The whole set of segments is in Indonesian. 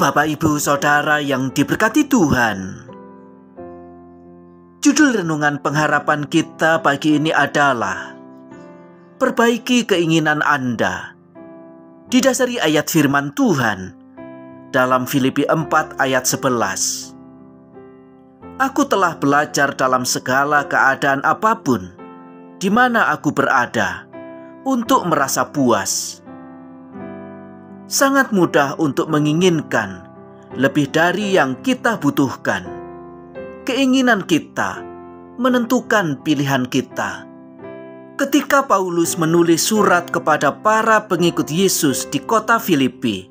Bapak, Ibu, Saudara yang diberkati Tuhan. Judul renungan pengharapan kita pagi ini adalah Perbaiki keinginan Anda. Didasari ayat firman Tuhan dalam Filipi 4 ayat 11. Aku telah belajar dalam segala keadaan apa pun di mana aku berada untuk merasa puas sangat mudah untuk menginginkan lebih dari yang kita butuhkan. Keinginan kita menentukan pilihan kita. Ketika Paulus menulis surat kepada para pengikut Yesus di kota Filipi,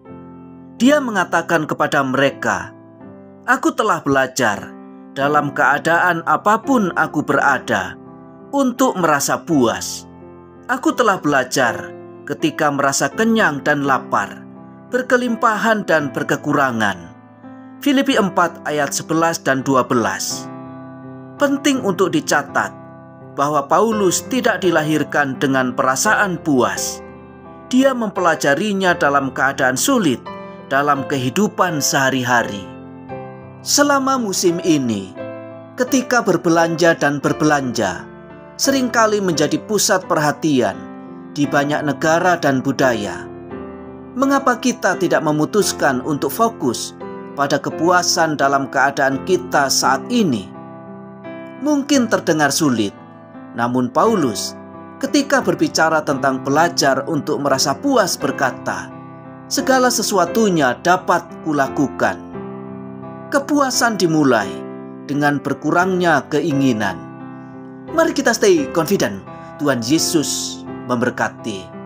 dia mengatakan kepada mereka, "Aku telah belajar dalam keadaan apa pun aku berada untuk merasa puas. Aku telah belajar ketika merasa kenyang dan lapar." Berkelimpahan dan berkekurangan. Filipi 4 ayat 11 dan 12. Penting untuk dicatat bahwa Paulus tidak dilahirkan dengan perasaan puas. Dia mempelajarinya dalam keadaan sulit dalam kehidupan sehari-hari. Selama musim ini, ketika berbelanja dan berbelanja, sering kali menjadi pusat perhatian di banyak negara dan budaya mengapa kita tidak memutuskan untuk fokus pada kepuasan dalam keadaan kita saat ini? Mungkin terdengar sulit, namun Paulus ketika berbicara tentang belajar untuk merasa puas berkata, segala sesuatunya dapat kulakukan. Kepuasan dimulai dengan berkurangnya keinginan. Mari kita stay confident. Tuhan Yesus memberkati.